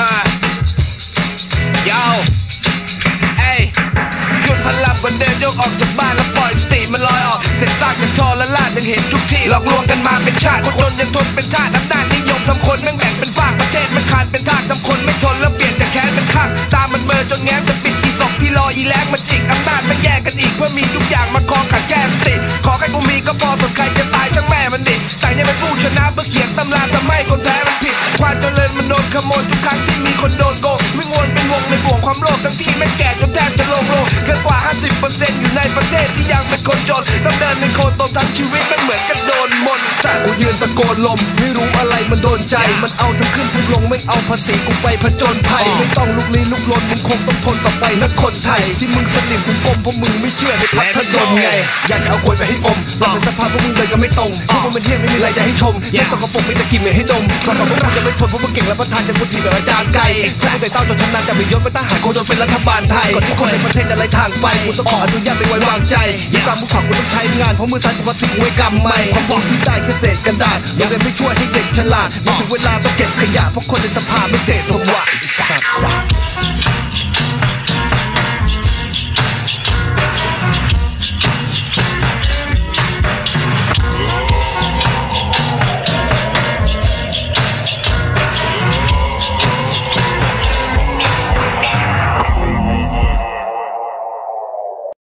uh, yo hey หยุดพลับกันเดินยกออกจากบ้านแล้วปล่อยสติมันลอยออกเสร็จซากกันทอละลาดยังเห็นทุกที่หลอกลวงกันมาเป็นชาติคนจนยังทนเป็นชาติอำนาจนิยมทำคนแม่งแบ่งเป็นฝากประเทศมันขาดเป็นทาสทำคนไม่ทนแล้วเปลี่ยนจากแค้นเป็นข้างตามันเบอจนแง้มจะปิดที่ศกที่รออีแลกมันจิกอำนาจมันแย่งกันอีกเพื่อมีทุกอย่างมาคองขัดแก้สติขอแค่กูมีก็พอส่วนใครจะ แพ้มันผิดความเจริญมันโดนขโมยทุกครั้งที่มีคนโดนโกงไม่งวนเป็นวงในบ่วงความโลภทั้งที่แม่งแก่จนแทบจะโลงโลงเกินกว่า 50%อยู่ในประเทศที่ยังเป็นคนจนต้องเดินในโคลนตมทั้งชีวิตมันเหมือนกับโดนมนต์สั่งกูยืนตะโกนลม ไม่รู้อะไรมันโดนใจ มันเอาทั้งขึ้นทั้งลงไม่เอาภาษีกูไปผจญภัยไม่ต้องลุกลี้ลุกลนมึงคงต้องทนต่อไปนะคนไทยที่มึงสลิมกูกลมเพราะมึงไม่เชื่อในพัฒ นดลไงอยากจะเอาควยไปให้อมแต่ในสภาพพวกมึงเลยก็ไม่ตรงพวกมึงเป็นเที่ยไม่มีอะไรจะให้ชมยังสกปรกไม่ตะกินไม่ให้ดมก่อนบอกว่ามึงจะไม่ทนเพราะมึงเก่งและประธานจะพูดทีแบบอาจารย์ไก่สร้างแต่เต้าจนทำนานจะมียศเป็นทหารโคจนเป็นรัฐบาลไทยก่อนที่คนในประเทศจะไล่ทางไปกูต้องขออนุญาตไม่ไว้วางใจยิ่งตามมึงขอกูต้องใช้งานเพราะมือซ้ายกูก็ทิ้งไว้กำไม่ความบอกที่ได้คือเศษกระดาษโรงเรียนไม่ช่วยให้เด็กฉลาดมาถึงเวลาต้องเก็บขยะเพราะคนในสภาไม่